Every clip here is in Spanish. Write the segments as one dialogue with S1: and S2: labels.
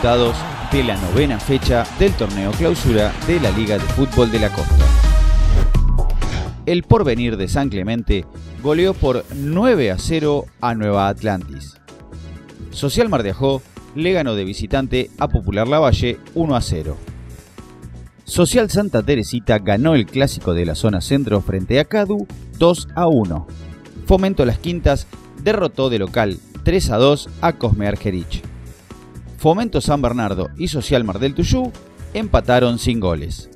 S1: de la novena fecha del torneo clausura de la Liga de Fútbol de la Costa. El porvenir de San Clemente goleó por 9 a 0 a Nueva Atlantis. Social Mar de le ganó de visitante a Popular Lavalle 1 a 0. Social Santa Teresita ganó el clásico de la zona centro frente a Cadu 2 a 1. Fomento Las Quintas derrotó de local 3 a 2 a Cosme Argerich. Fomento San Bernardo y Social Mar del Tuyú empataron sin goles.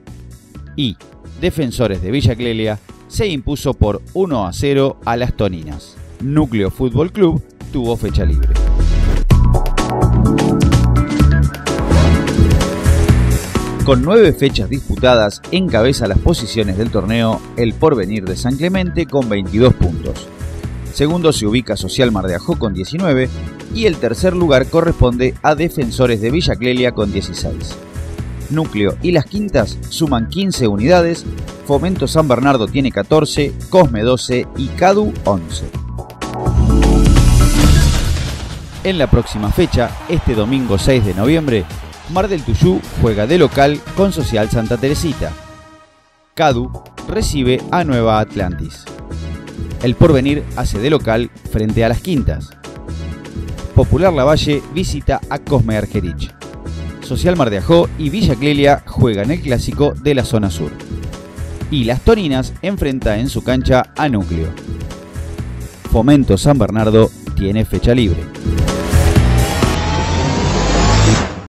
S1: Y Defensores de Villa Clelia se impuso por 1 a 0 a las Toninas. Núcleo Fútbol Club tuvo fecha libre. Con nueve fechas disputadas, encabeza las posiciones del torneo el Porvenir de San Clemente con 22 puntos. Segundo se ubica Social Mar de Ajó con 19 y el tercer lugar corresponde a Defensores de Villa Clelia con 16. Núcleo y las quintas suman 15 unidades, Fomento San Bernardo tiene 14, Cosme 12 y Cadu 11. En la próxima fecha, este domingo 6 de noviembre, Mar del Tuyú juega de local con Social Santa Teresita. Cadu recibe a Nueva Atlantis. El Porvenir hace de local frente a las Quintas. Popular Lavalle visita a Cosme Argerich. Social Mar y Villa Clelia juegan el clásico de la zona sur. Y Las Toninas enfrenta en su cancha a Núcleo. Fomento San Bernardo tiene fecha libre.